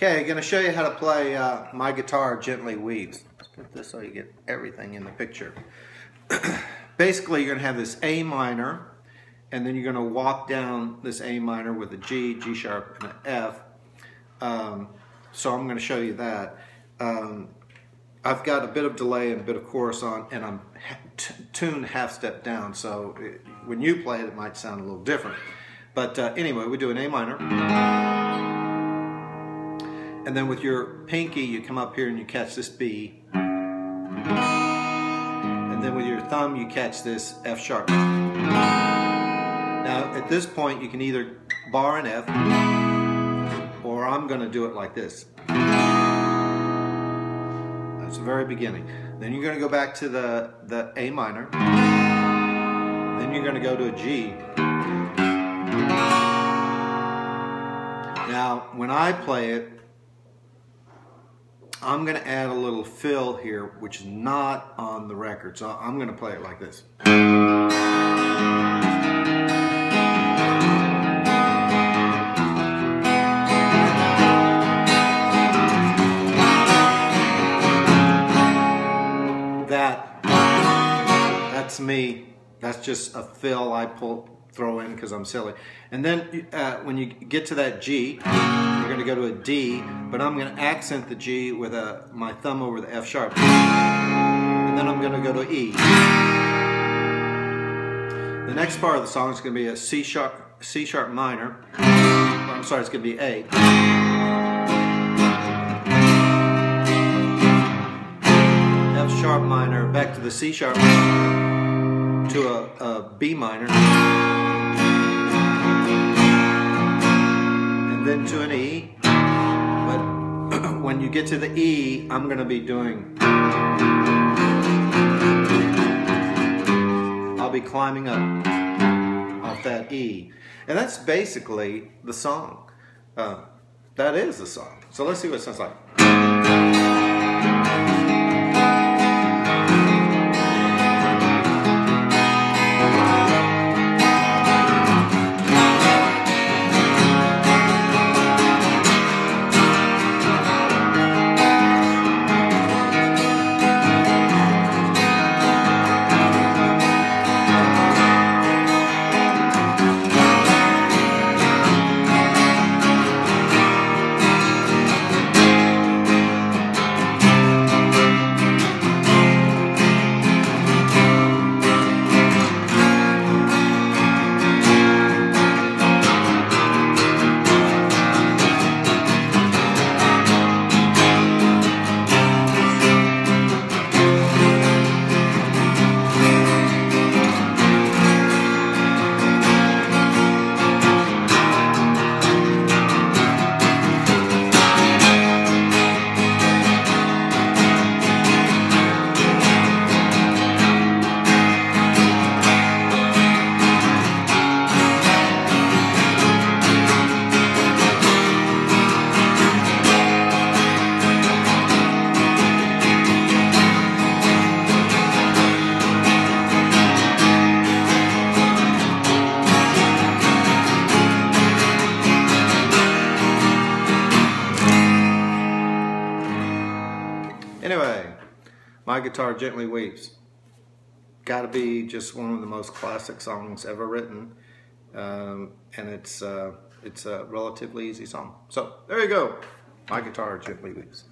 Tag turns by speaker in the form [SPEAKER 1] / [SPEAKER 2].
[SPEAKER 1] Okay, I'm going to show you how to play uh, My Guitar Gently Weeps. Let's this so you get everything in the picture. Basically, you're going to have this A minor, and then you're going to walk down this A minor with a G, G sharp, and an F. Um, so I'm going to show you that. Um, I've got a bit of delay and a bit of chorus on, and I'm tuned half step down, so it, when you play it, it might sound a little different. But uh, anyway, we do an A minor. And then with your pinky, you come up here and you catch this B. And then with your thumb, you catch this F sharp. Now, at this point, you can either bar an F, or I'm going to do it like this. That's the very beginning. Then you're going to go back to the, the A minor. Then you're going to go to a G. Now, when I play it, I'm going to add a little fill here, which is not on the record. So I'm going to play it like this. That, that's me. That's just a fill I pull throw in because I'm silly. And then uh, when you get to that G, you're going to go to a D, but I'm going to accent the G with a, my thumb over the F sharp. And then I'm going to go to E. The next part of the song is going to be a C sharp, C sharp minor. I'm sorry, it's going to be A. F sharp minor, back to the C sharp to a, a B minor. Then to an E. But when you get to the E, I'm going to be doing. I'll be climbing up off that E. And that's basically the song. Uh, that is the song. So let's see what it sounds like. Anyway, My Guitar Gently Weeps. Gotta be just one of the most classic songs ever written. Um, and it's, uh, it's a relatively easy song. So there you go. My Guitar Gently Weeps.